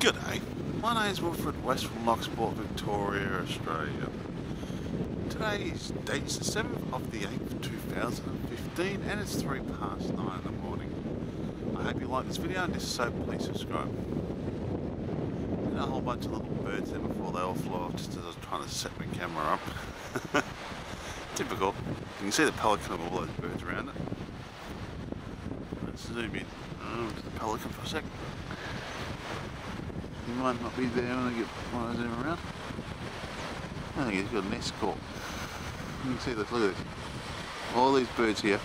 G'day, my name is Wilfred West from Loch Sport, Victoria, Australia. Today is the 7th of the 8th, 2015 and it's 3 past 9 in the morning. I hope you like this video and if so, please subscribe. And a whole bunch of little birds there before they all flew off just as I was trying to set my camera up. Typical. You can see the pelican of all those birds around it. Let's zoom in oh, to the pelican for a sec. He might not be there when I get when I zoom around. I think he's got an escort. You can see this, look at this. All these birds here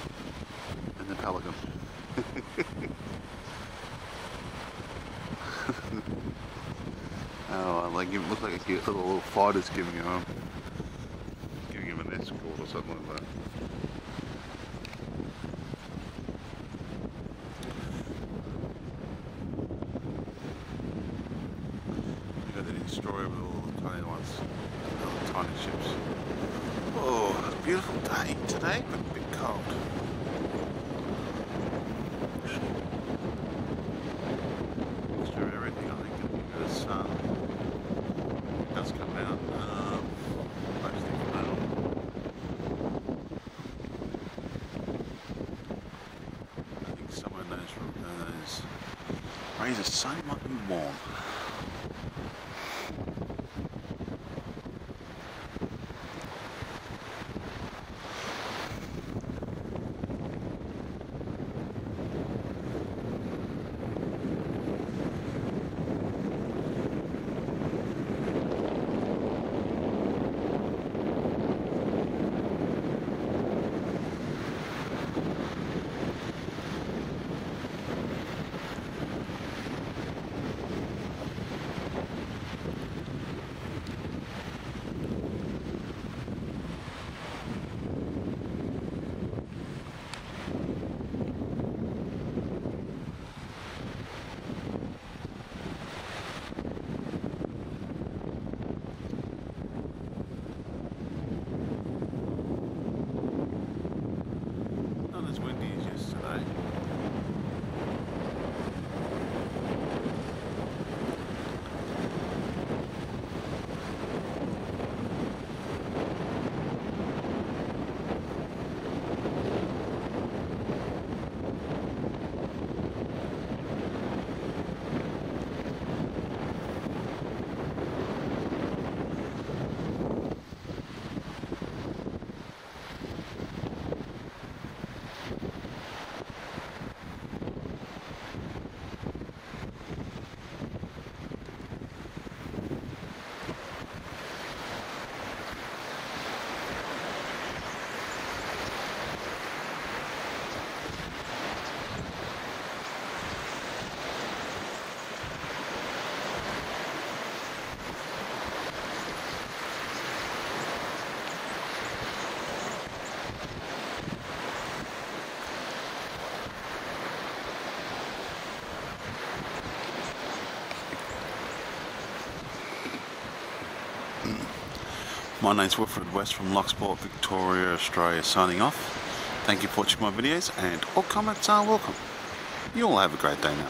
and the pelican. oh, like it looks like a cute little, little fighter's giving him giving him an escort or something like that. You got the destroyer with all tiny ones, tiny ships. Oh, it's a beautiful day today, but a bit cold. Of everything, I think. Dust coming out. Um. I think those, sun might be warm. My name's Wilfred West from Loch Sport, Victoria, Australia, signing off. Thank you for watching my videos and all comments are welcome. You all have a great day now.